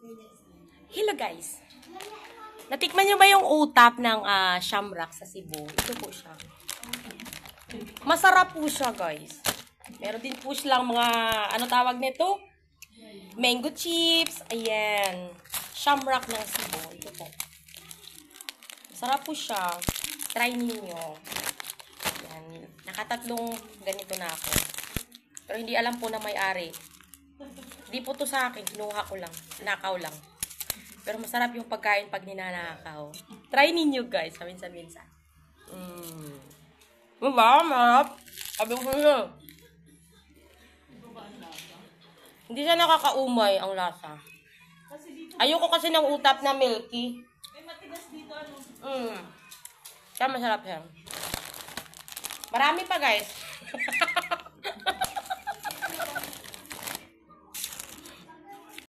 Hello guys! Natikman niyo ba yung utap ng ah, shamrock sa Cebu? Ito po siya. Masarap po siya guys. Meron din po silang mga, ano tawag nito? Mango chips. Ayan. Shamrock ng Cebu. Ito po. Masarap po siya. Try ninyo. Ayan. Nakatatlong ganito na ako. Pero hindi alam po na may-ari. Hindi po to sa akin. Kinuha ko lang. Nakaw lang. Pero masarap yung pagkain pag ninanakaw. Try ninyo guys. Samin-saminsan. Mm. Diba? Marap. Sabi ko sa'yo. Hindi siya nakakaumay ang lasa. Ayoko kasi ng utap na milky. May matigas dito, ano? Mm. Kaya masarap siya. Marami pa guys.